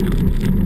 Thank you.